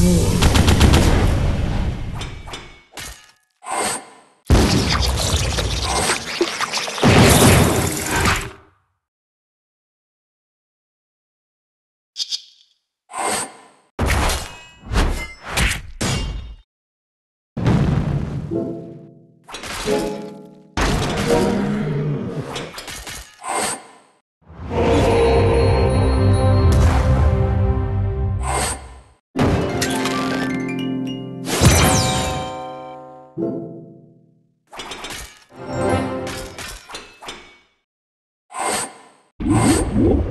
Four. Whoop!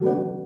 Whoop!